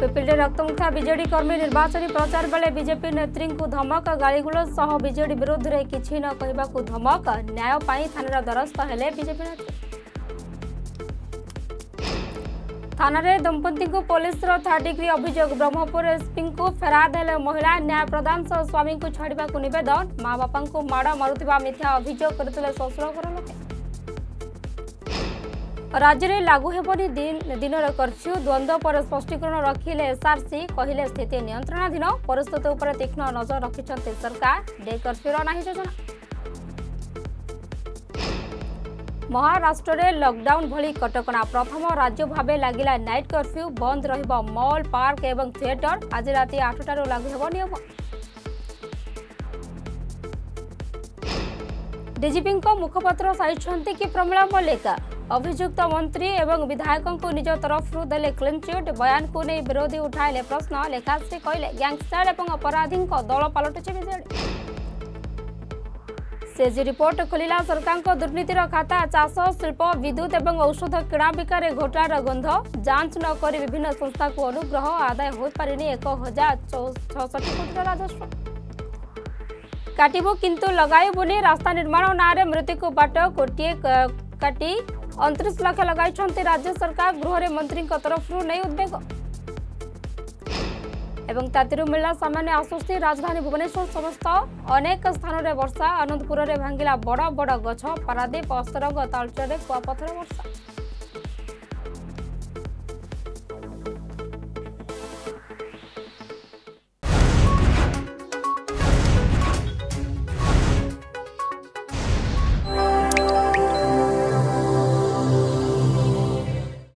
पिपिली रक्त मुखा विजेड कर्मी निर्वाचन प्रचार बेले विजेपी नेत्री को धमक गाड़गुलज विरोध में कि न कह धमक न्याय थाना दरस्त हैजेपी नेत्री थाना दंपति को पुलिस थार्ड डिग्री अभोग ब्रह्मपुर एसपी को फेरार दे महिला न्याय प्रदान स्वामी को छाड़ नवेदन माँ बापा को माड़ मारुवा मिथ्या अभोग कर शुरघर लोक ରାଜ୍ୟରେ ଲାଗୁ ହେବନି ଦିନର କର୍ଫ୍ୟୁ ଦ୍ୱନ୍ଦ୍ୱ ପରେ ସ୍ପଷ୍ଟୀକରଣ ରଖିଲେ ଏସ୍ଆର୍ସି କହିଲେ ସ୍ଥିତି ନିୟନ୍ତ୍ରଣାଧୀନ ପରିସ୍ଥିତି ଉପରେ ତୀକ୍ଷ୍ଣ ନଜର ରଖିଛନ୍ତି ସରକାର ଡେ କର୍ଫ୍ୟୁର ନାହିଁ ଯୋଜନା ମହାରାଷ୍ଟ୍ରରେ ଲକ୍ଡାଉନ୍ ଭଳି କଟକଣା ପ୍ରଥମ ରାଜ୍ୟ ଭାବେ ଲାଗିଲା ନାଇଟ୍ କର୍ଫ୍ୟୁ ବନ୍ଦ ରହିବ ମଲ୍ ପାର୍କ ଏବଂ ଥିଏଟର ଆଜି ରାତି ଆଠଟାରୁ ଲାଗୁ ହେବ ନିୟମ ডিজিপিঙ্ক মুখপাত্র সাইছন্তি কি প্রমীলা মল্লিক অভিযুক্ত মন্ত্রী এবং বিধায়কঙ্কু নিজ তরফরু দেলে ক্লিনচিট বয়ানকু নেই বিরোধী উঠাইলে প্রশ্ন লেখাশ্রী কহিলে গ্যাংস্টার এবং অপরাধীঙ্ক দল পালটুছে বিজেডি সেজি রিপোর্ট খোলা সরকার দুর্নীতির খাতা চাষ শিল্প বিদ্যুৎ এবং ঔষধ কিণাবিকার ঘোটার গন্ধ যাঞ্চ নকি বিভিন্ন সংস্থা অনুগ্রহ আদায় হয়ে পারে এক হাজার ছষট্টি কোটি রাজস্ব काट्यु कगा रास्ता निर्माण नाँडे मृत्युको बाटो काटि अनतिस लक्ष लगाउँछ राज्य सरकार गृहले मन्त्री तरफु नै उद्वेगत त मिला सामान्य आश्वस्ति राजधानी भुवनेश्वर समस्त अनेक स्थान स्थानले वर्षा अनपुरले भागिला बड बड गछ पारादीप अस्तरङतापथर वर्षा